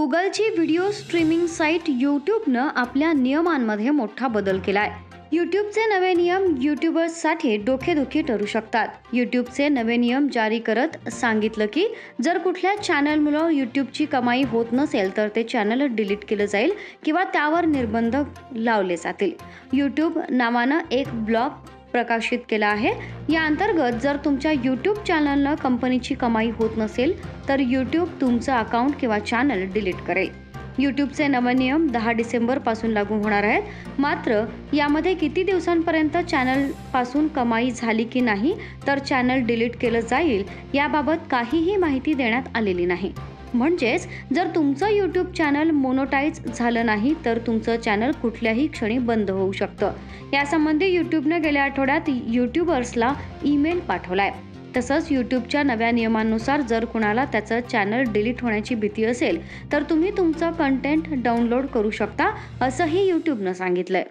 गुगलची video streaming site यूट्यूबनं आपल्या नियमांमध्ये मोठा बदल केलाय. यूट्यूबचे नवे नियम यूट्यूबर्ससाठी डोकेदुखी ठरू शकतात. यूट्यूबचे नवे नियम जारी करत सांगितलं की जर कुठल्या चॅनलमुळं यूट्यूबची कमाई होत नसेल तर ते चॅनल डिलीट केलं जाईल किंवा त्यावर निर्बंध लावले जातील. यूट्यूब नावानं एक ब्लॉग प्रकाशित केला आहे. या अंतर्गत जर तुमच्या यूट्यूब चॅनलनं कंपनीची कमाई होत नसेल तर यूट्यूब तुमचं अकाउंट किंवा चॅनल डिलीट करेल. यूट्यूबचे नवे नियम दहा डिसेंबरपासून लागू होणार आहेत. मात्र यामध्ये किती दिवसांपर्यंत चॅनलपासून कमाई झाली की नाही तर चॅनल डिलीट केलं जाईल याबाबत काहीही माहिती देण्यात आलेली नाही. म्हणजेच जर तुमचं यूट्यूब चॅनल मोनोटाईज झालं नाही तर तुमचं चॅनल कुठल्याही क्षणी बंद होऊ शकतं. यासंबंधी यूट्यूबनं गेल्या आठवड्यात यूट्यूबर्सला ईमेल पाठवलाय. तसंच यूट्यूबच्या नव्या नियमांनुसार जर कुणाला त्याचं चॅनल डिलीट होण्याची भीती असेल तर तुम्ही तुमचं कंटेंट डाउनलोड करू शकता असंही यूट्यूबनं सांगितलंय.